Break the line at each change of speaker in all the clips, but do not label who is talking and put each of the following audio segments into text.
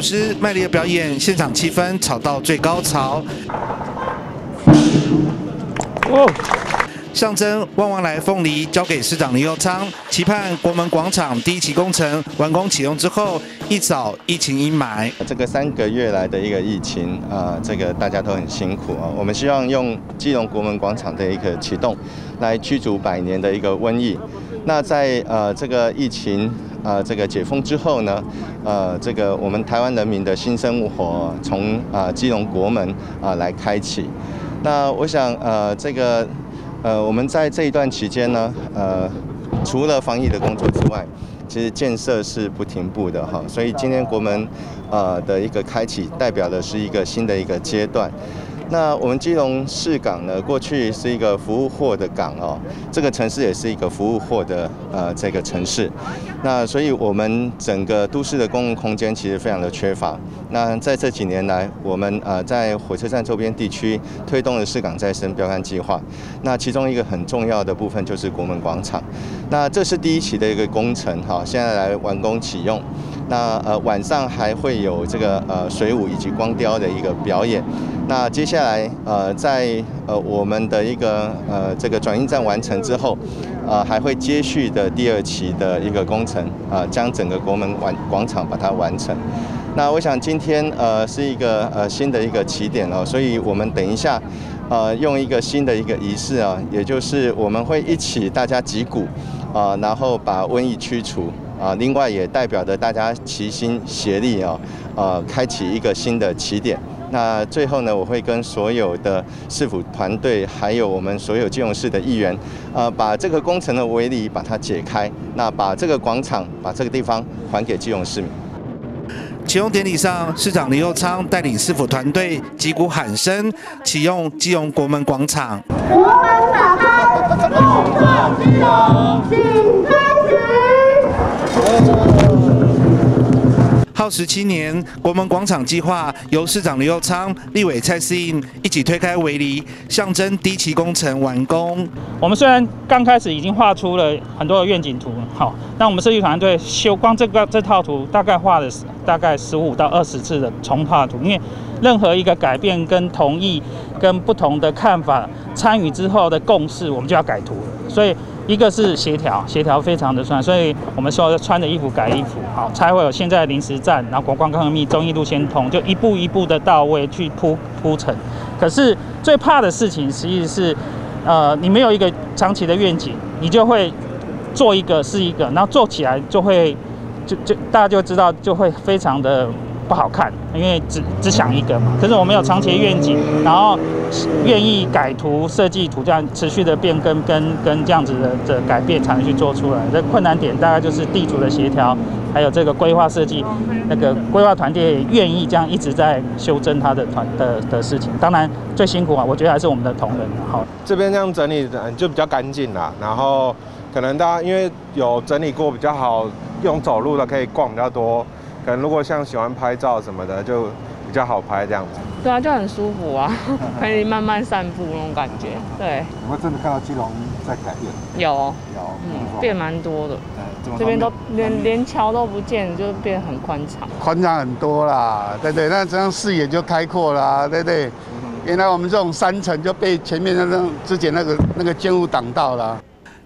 舞狮卖力的表演，现场气氛炒到最高潮。哦象征旺旺来凤梨交给市长林佑昌，期盼国门广场第一期工程完工启用之后，一扫疫情阴霾。
这个三个月来的一个疫情啊，这个大家都很辛苦啊。我们希望用基隆国门广场的一个启动，来驱逐百年的一个瘟疫。那在呃这个疫情呃这个解封之后呢，呃这个我们台湾人民的新生活从啊基隆国门啊来开启。那我想呃这个。呃，我们在这一段期间呢，呃，除了防疫的工作之外，其实建设是不停步的哈。所以今天国门呃的一个开启，代表的是一个新的一个阶段。那我们基隆市港呢，过去是一个服务货的港哦，这个城市也是一个服务货的呃这个城市。那所以我们整个都市的公共空间其实非常的缺乏。那在这几年来，我们呃在火车站周边地区推动了市港再生标杆计划。那其中一个很重要的部分就是国门广场。那这是第一期的一个工程哈，现在来完工启用。那呃晚上还会有这个呃水舞以及光雕的一个表演。那接下来，呃，在呃我们的一个呃这个转运站完成之后，呃还会接续的第二期的一个工程，啊，将整个国门完广场把它完成。那我想今天呃是一个呃新的一个起点哦，所以我们等一下，呃用一个新的一个仪式啊，也就是我们会一起大家击鼓，啊，然后把瘟疫驱除，啊，另外也代表着大家齐心协力啊，呃开启一个新的起点。那最后呢，我会跟所有的市府团队，还有我们所有金融市的议员，呃，把这个工程的围篱把它解开，那把这个广场，把这个地方还给金融市民。
启用典礼上，市长李佑昌带领市府团队击鼓喊声，启用基隆国门广场。国门打开，共创基隆，请开始。耗时七年，国门广场计划由市长刘佑昌、立委蔡思应一起推开围篱，象征第一期工程完工。
我们虽然刚开始已经画出了很多的愿景图，好，那我们设计团队修光这个这套图，大概画了大概十五到二十次的重画图，因为任何一个改变跟同意跟不同的看法参与之后的共识，我们就要改图了，所以。一个是协调，协调非常的算，所以我们说穿的衣服改衣服，好才会有现在临时站，然后国光更密，中义路先通，就一步一步的到位去铺铺陈。可是最怕的事情，实际是，呃，你没有一个长期的愿景，你就会做一个是一个，然后做起来就会就就大家就知道就会非常的。不好看，因为只只想一个嘛。可是我们有长期愿景，然后愿意改图设计图，这样持续的变更跟跟这样子的的改变才能去做出来。这困难点大概就是地主的协调，还有这个规划设计，那个规划团队愿意这样一直在修正他的团的的事情。当然最辛苦啊，我觉得还是我们的同仁。好，
这边这样整理就比较干净啦。然后可能大家因为有整理过比较好，用走路的可以逛比较多。可能如果像喜欢拍照什么的，就比较好拍这样子。
对啊，就很舒服啊，可以慢慢散步那种感觉。对。
有没有真的看到基隆在改变？
有。
有。
嗯，变蛮多的。这边都连连桥都不见，就变很宽敞。
宽敞很多啦，对对，那这样视野就开阔啦，对对。原来我们这种山城就被前面那种之前那个那个建物挡到了。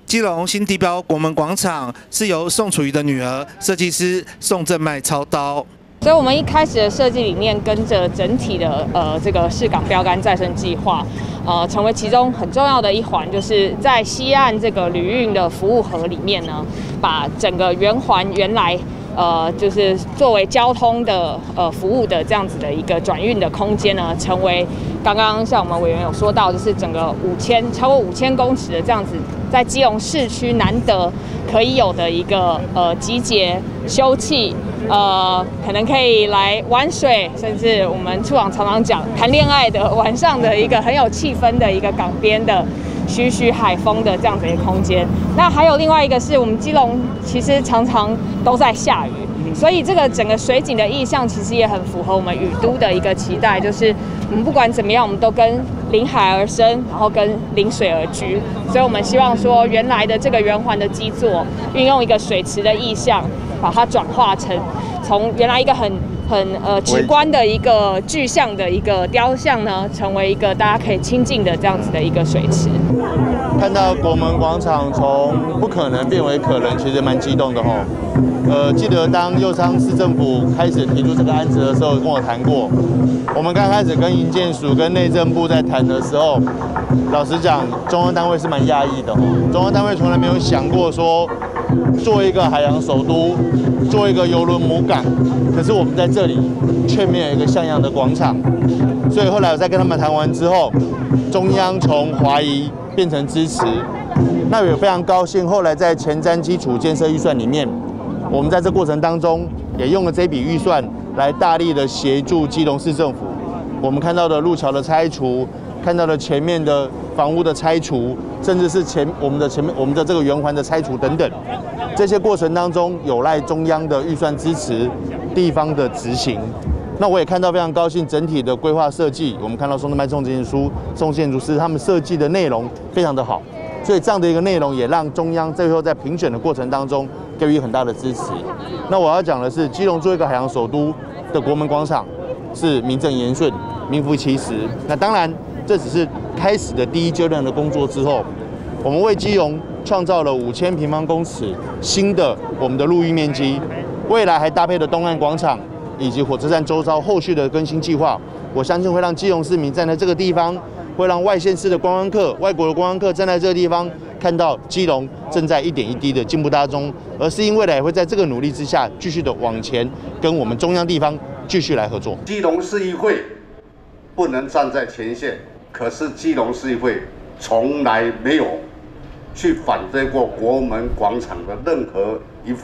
基隆新地标国门广场是由宋楚瑜的女儿设计师宋正迈操刀，
所以我们一开始的设计理念跟着整体的呃这个市港标杆再生计划，呃成为其中很重要的一环，就是在西岸这个旅运的服务河里面呢，把整个圆环原来。呃，就是作为交通的呃服务的这样子的一个转运的空间呢，成为刚刚像我们委员有说到，就是整个五千超过五千公尺的这样子，在基隆市区难得可以有的一个呃集结休憩，呃，可能可以来玩水，甚至我们处长常常讲谈恋爱的晚上的一个很有气氛的一个港边的。徐徐海风的这样子一个空间，那还有另外一个是我们基隆其实常常都在下雨，所以这个整个水景的意象其实也很符合我们雨都的一个期待，就是我们不管怎么样，我们都跟临海而生，然后跟临水而居，所以我们希望说原来的这个圆环的基座，运用一个水池的意象，把它转化成从原来一个很很呃直观的一个具象的一个雕像呢，成为一个大家可以亲近的这样子的一个水池。
看到国门广场从不可能变为可能，其实蛮激动的吼。呃，记得当右昌市政府开始提出这个案子的时候，跟我谈过。我们刚开始跟营建署、跟内政部在谈的时候，老实讲，中央单位是蛮压抑的吼。中央单位从来没有想过说做一个海洋首都，做一个邮轮母港。可是我们在这里却没有一个像样的广场。所以后来我在跟他们谈完之后，中央从怀疑变成支持。那也非常高兴，后来在前瞻基础建设预算里面。我们在这过程当中也用了这笔预算来大力的协助基隆市政府。我们看到的路桥的拆除，看到的前面的房屋的拆除，甚至是前我们的前面我们的这个圆环的拆除等等，这些过程当中有赖中央的预算支持，地方的执行。那我也看到非常高兴，整体的规划设计，我们看到宋德迈宋建书、宋建筑师他们设计的内容非常的好，所以这样的一个内容也让中央最后在评选的过程当中。给予很大的支持。那我要讲的是，基隆作为一个海洋首都的国门广场，是名正言顺、名副其实。那当然，这只是开始的第一阶段的工作之后，我们为基隆创造了五千平方公尺新的我们的陆域面积，未来还搭配了东岸广场以及火车站周遭后续的更新计划。我相信会让基隆市民站在这个地方，会让外县市的观光客、外国的观光客站在这个地方。看到基隆正在一点一滴的进步当中，而是因未来会在这个努力之下，继续的往前跟我们中央地方继续来合作。
基隆市议会不能站在前线，可是基隆市议会从来没有去反对过国门广场的任何一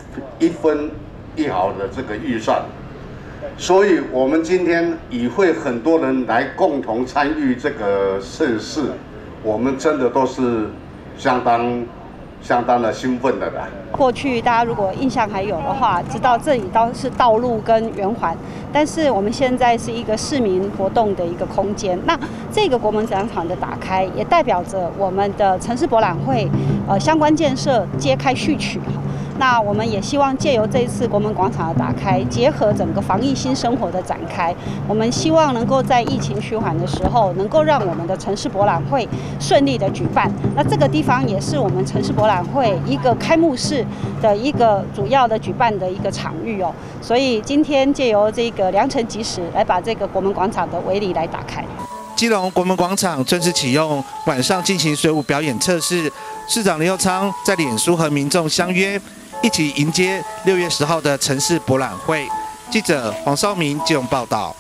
一分一毫的这个预算，所以我们今天与会很多人来共同参与这个盛事，我们真的都是。相当相当的兴奋的啦。
过去大家如果印象还有的话，知道这里都是道路跟圆环，但是我们现在是一个市民活动的一个空间。那这个国门展场的打开，也代表着我们的城市博览会，呃，相关建设揭开序曲。那我们也希望借由这一次国门广场的打开，结合整个防疫新生活的展开，我们希望能够在疫情趋缓的时候，能够让我们的城市博览会顺利的举办。那这个地方也是我们城市博览会一个开幕式的一个主要的举办的一个场域哦。所以今天借由这个良辰吉时，来把这个国门广场的围篱来打开。
基隆国门广场正式启用，晚上进行水舞表演测试。市长林佑昌在脸书和民众相约。一起迎接六月十号的城市博览会。记者黄少明、金融报道。